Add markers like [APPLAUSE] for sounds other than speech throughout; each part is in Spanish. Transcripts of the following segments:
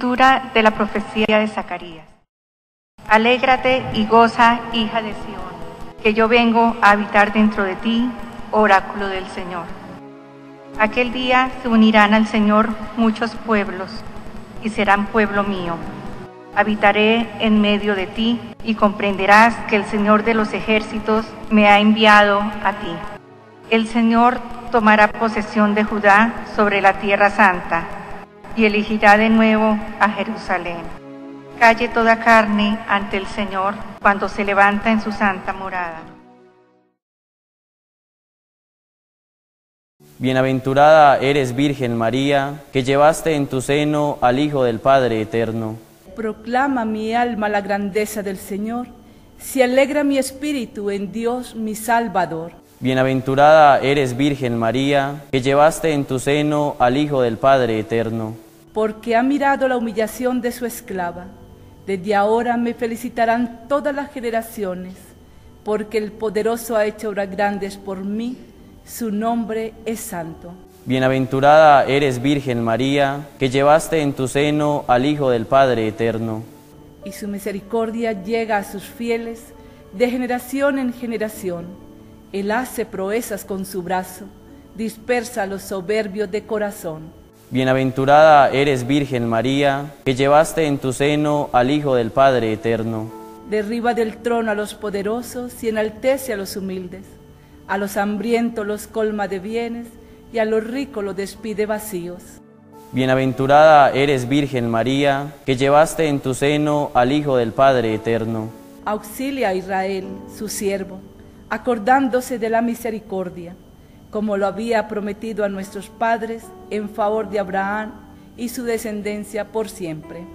De la profecía de Zacarías. Alégrate y goza, hija de Sión, que yo vengo a habitar dentro de ti, oráculo del Señor. Aquel día se unirán al Señor muchos pueblos y serán pueblo mío. Habitaré en medio de ti y comprenderás que el Señor de los ejércitos me ha enviado a ti. El Señor tomará posesión de Judá sobre la tierra santa y elegirá de nuevo a Jerusalén. Calle toda carne ante el Señor cuando se levanta en su santa morada. Bienaventurada eres Virgen María, que llevaste en tu seno al Hijo del Padre Eterno. Proclama mi alma la grandeza del Señor, se alegra mi espíritu en Dios mi Salvador. Bienaventurada eres Virgen María, que llevaste en tu seno al Hijo del Padre Eterno porque ha mirado la humillación de su esclava. Desde ahora me felicitarán todas las generaciones, porque el poderoso ha hecho obras grandes por mí, su nombre es santo. Bienaventurada eres Virgen María, que llevaste en tu seno al Hijo del Padre Eterno. Y su misericordia llega a sus fieles de generación en generación. Él hace proezas con su brazo, dispersa a los soberbios de corazón. Bienaventurada eres Virgen María, que llevaste en tu seno al Hijo del Padre Eterno. Derriba del trono a los poderosos y enaltece a los humildes. A los hambrientos los colma de bienes y a los ricos los despide vacíos. Bienaventurada eres Virgen María, que llevaste en tu seno al Hijo del Padre Eterno. Auxilia a Israel, su siervo, acordándose de la misericordia como lo había prometido a nuestros padres en favor de Abraham y su descendencia por siempre.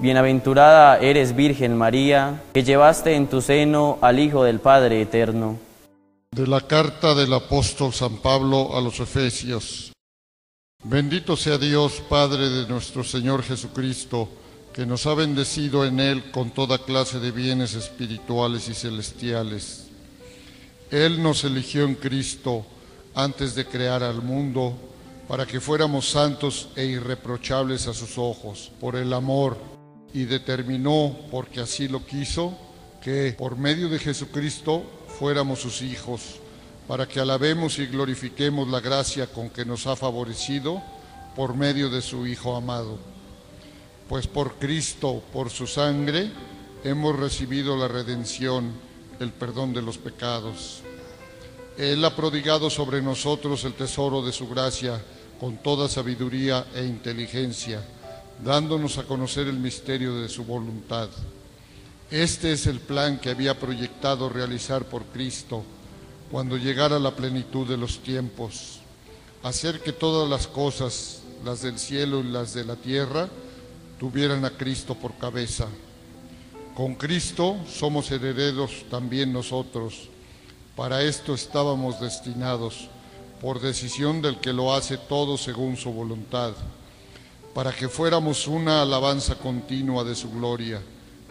Bienaventurada eres Virgen María, que llevaste en tu seno al Hijo del Padre Eterno. De la carta del apóstol San Pablo a los Efesios. Bendito sea Dios, Padre de nuestro Señor Jesucristo, que nos ha bendecido en Él con toda clase de bienes espirituales y celestiales. Él nos eligió en Cristo, antes de crear al mundo, para que fuéramos santos e irreprochables a sus ojos, por el amor, y determinó, porque así lo quiso, que por medio de Jesucristo fuéramos sus hijos, para que alabemos y glorifiquemos la gracia con que nos ha favorecido por medio de su Hijo amado. Pues por Cristo, por su sangre, hemos recibido la redención, el perdón de los pecados. Él ha prodigado sobre nosotros el tesoro de su gracia con toda sabiduría e inteligencia, dándonos a conocer el misterio de su voluntad. Este es el plan que había proyectado realizar por Cristo cuando llegara la plenitud de los tiempos, hacer que todas las cosas, las del cielo y las de la tierra, tuvieran a Cristo por cabeza. Con Cristo somos herederos también nosotros para esto estábamos destinados, por decisión del que lo hace todo según su voluntad, para que fuéramos una alabanza continua de su gloria,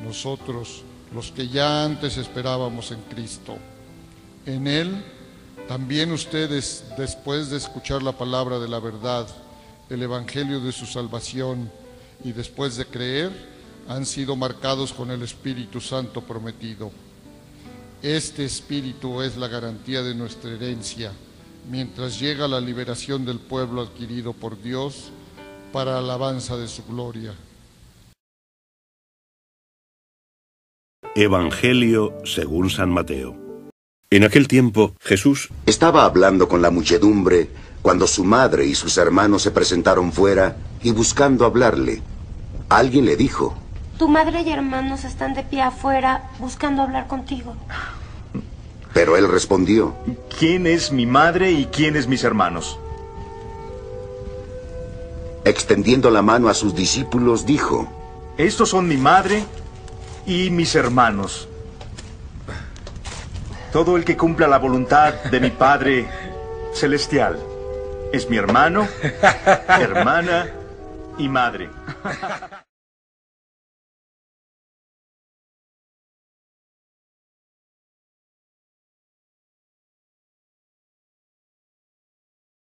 nosotros, los que ya antes esperábamos en Cristo. En Él, también ustedes, después de escuchar la palabra de la verdad, el Evangelio de su salvación, y después de creer, han sido marcados con el Espíritu Santo prometido este espíritu es la garantía de nuestra herencia, mientras llega la liberación del pueblo adquirido por Dios para alabanza de su gloria. Evangelio según San Mateo. En aquel tiempo Jesús estaba hablando con la muchedumbre cuando su madre y sus hermanos se presentaron fuera y buscando hablarle. Alguien le dijo, tu madre y hermanos están de pie afuera buscando hablar contigo. Pero él respondió, ¿quién es mi madre y quiénes mis hermanos? Extendiendo la mano a sus discípulos, dijo, Estos son mi madre y mis hermanos. Todo el que cumpla la voluntad de mi Padre Celestial es mi hermano, [LAUGHS] hermana y madre.